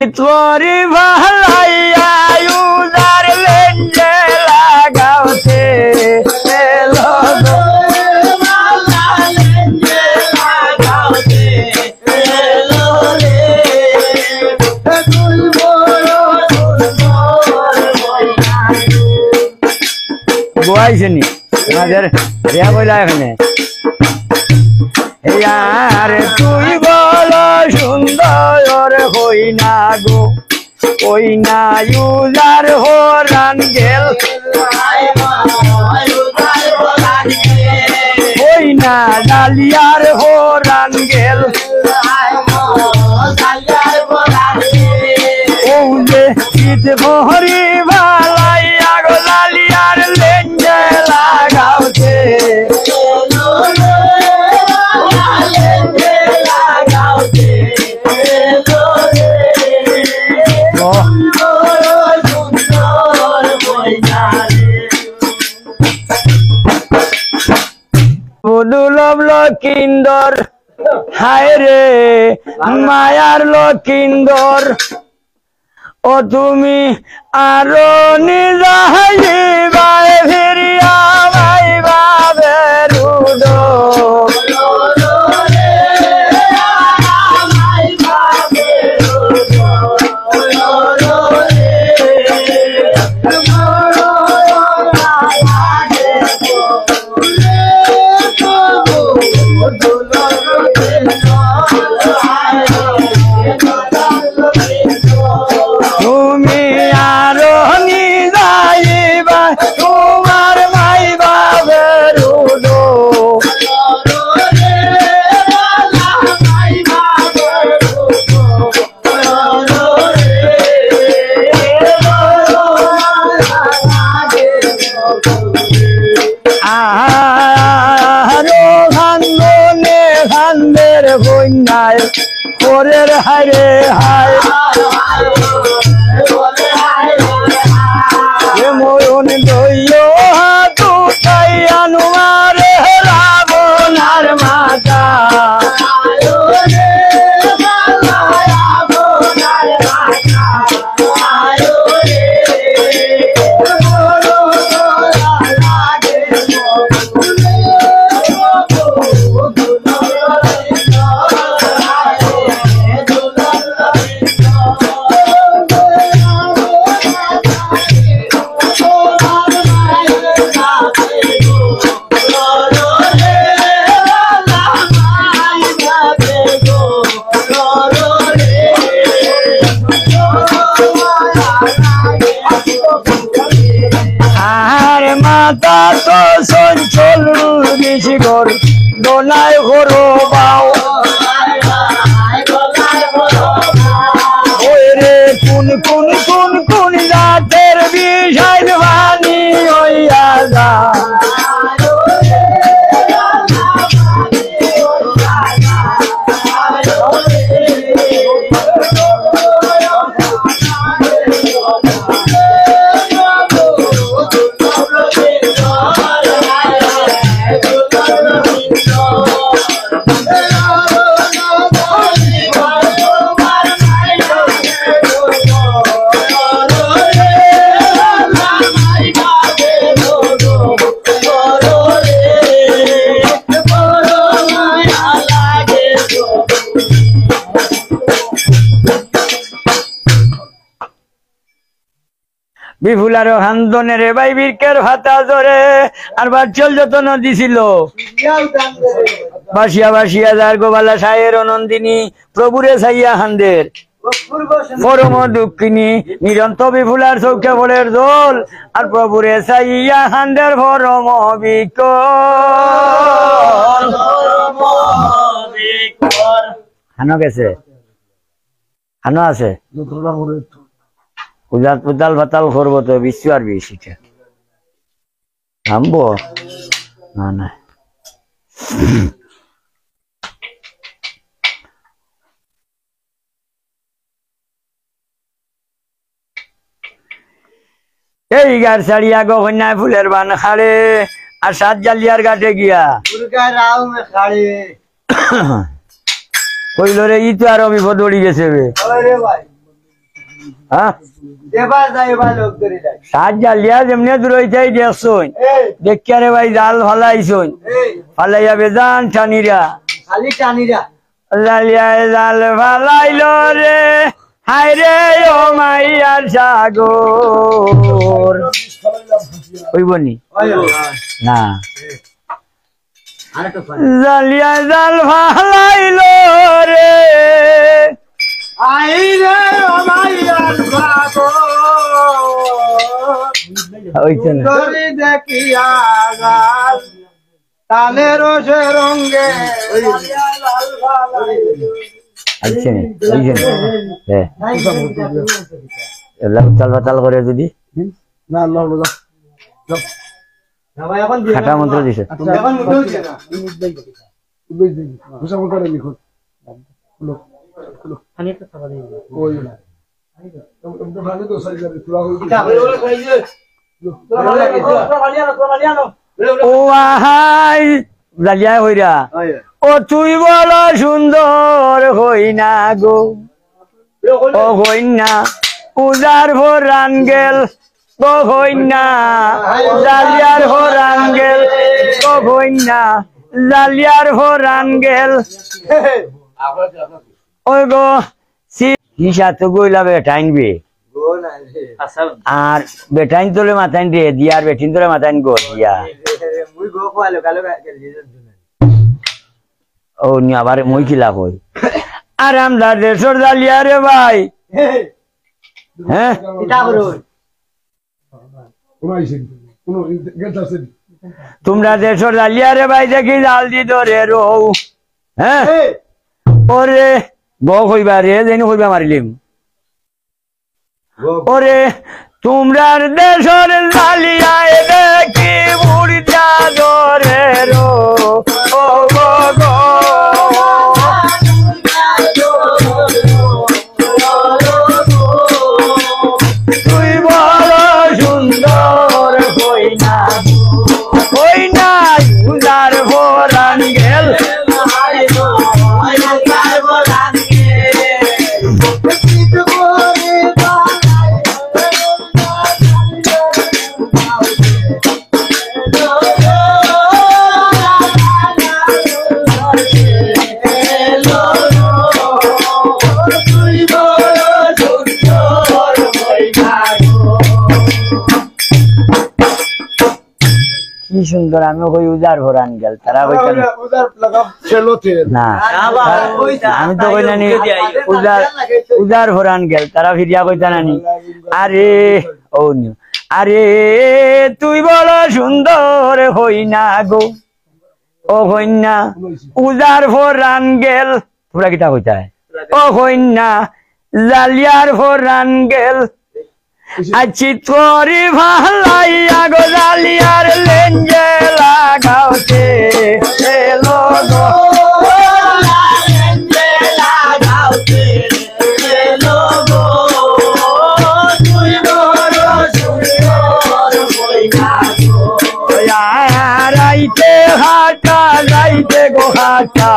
তোরি ভালাইয়া উদার লেঞ্জে লাগাওতে এলো গো। গোয়াইছেনি আমাদের রিয়া বইলা এখানে ইয়ার তুই বল সুন্দর হই না গো, ওই না ইউজার হরান গেল। ওই না ডালিয়ার হরান গেল। ও যে শীত ভরি লকিন্দর হায় রে মায়ার লকিন্দর ও তুমি আরও নিজ ফিরিয়া পরের হারে হায় আর মাতা তো সঞ্চল বেশি ঘর দোনায় ঘরো বাও। রে কোন কোন কোন কোন জাতের বিষয় ভানি হইয়া যা বিফুলার হান্দনের ভাই, বীরকের ভাতা জোরে। আর বাচ্চল যতন দিছিল। বাসিয়া বাসিয়া যার গোবালা সাহের নন্দিনী প্রভুরে সাইয়া হান্দের। পরম দুঃখিনী, নিরন্ত বিফুলার চৌকে ফলের দোল। আর প্রভুরে সাইয়া হান্দের পরম বিকল। হানো গেছে? হানো আছে? উজাত উদাল বাতাল করব তো বিশ্ব আর বেশিটা থামবো? না না। এই গার ছাড়িয়া গো কন্যায় ফুলের বান খাড়ে আর সাত জালিয়ার ঘাটে গিয়া। কইল রে ই তো আরও বিপদ উড়ি গেছে বে। হ্যাঁ? যেমনি দেখিয়া রে ভাই জাল ফালাইছই এই। ফালাইয়া বেজান টানিরা। খালি টানিরা। জালিয়ায় জাল ফালাইল রে। হাই রে ও মাইয়ার সাগর। হইবনি না? জালিয়া জাল ফালাইল রে। দেখিয়া গাল তালে রসে রঙ্গে এলা করে যদি। না খাটা মন্ত্র দিছে। এখন মুখে হচ্ছে না ও আহাই জালিয়া হইরা। ও তুই বল সুন্দর হই না গো। ও হইনা পূজার ভরান গেল গো হইনা জালিয়ার ভরান গেল গো হইনা জালিয়ার ভরান গেল ওই গো হিসা তো গইলা বেটাইন বে আর বেটাইন তোলে মাথাইন রে দিয়ার বেটিন তোলে মাথাইন গো দিয়া। ও নি আবার মই কিলা কই? আর আমরা দেশর জালিয়া রে ভাই। হ্যাঁ তোমরা দেশর জালিয়া রে ভাই দেখি জাল দি ধরে রো হ্যাঁ ওরে গ কইবা রে যেন কইবা মারিলিম ওরে তোমরার দেশর লালিয়ায় দেখি উড়িয়া ধরে রো কি সুন্দর আমি কই উজার ভরান গেল তারা না আমি তো কই নানি উজার উজার ভরান গেল তারা ফিরিয়া কইতা নানি আরে ও আরে তুই বল সুন্দর হই না গো। ও হইনা উজার ভরান গেল। তোমরা কিটা কইতা? ও হইনা জালিয়ার ভরান গেল। আছি তোরি ভালাইয়া গো জালিয়ার লেঞ্জে লাগাওতে এলো গো। রাইতে হাটা যাইতে গো হাটা।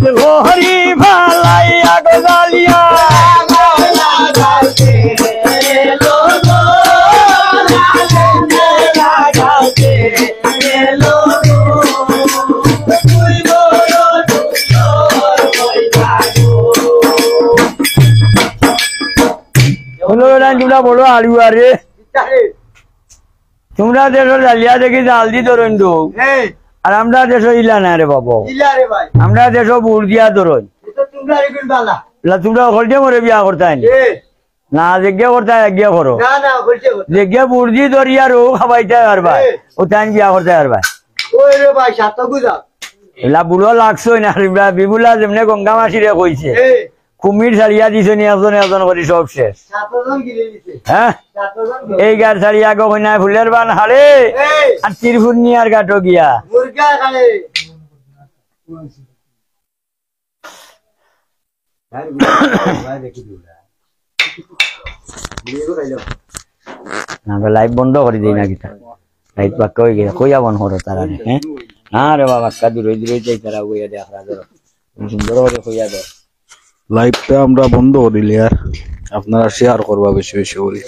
শীত ঘরি ভালাইয়া গো জালিয়া হলো না তোমরা বড় আলু আরে তোমরা দেশো জালিয়া দেখি জাল দি ধরুন দো আর আমরা দেশো ইলা না রে বাবু। আমরা দেশো বুড় দিয়া ধরুন তোমরা হলটে মরে বিয়া করতে না যেগে করতে একগে করো। না না বলছে যেগে বুড় দি ধরিয়া রো খাবাইতে ভাই। ও তাই বিয়া করতে গুজা এলা বুড়ো লাগছই না বিবুলা যেমনে গঙ্গা মাসিরে কইছে। কুমির ছাড়িয়া দিছে নি একজন একজন করে সব শেষ। হ্যাঁ? এই গার ছাড়িয়া গহনায় ফুলের বান হারে আর নিয়ার গাটো গিয়া। লাইভ বন্ধ করে দিই না লাইট পাক্কা হয়ে গেছে কইয়া বন হরো তারা হ্যাঁ? রে বাবা পাক্কা দূরে দূরে যাই তারা কইয়া দেখ রাজর সুন্দর করে কইয়া দে লাইভটা আমরা বন্ধ করিলি আর আপনারা শেয়ার করবা বেশি বেশি করে।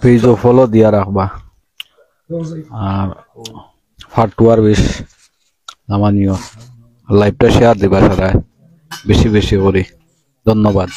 পেজও ফলো দিয়া রাখবা। আর ফাটুয়ার বেশ নামানিও লাইভটা শেয়ার দিবা সারা বেশি বেশি করে। ধন্যবাদ।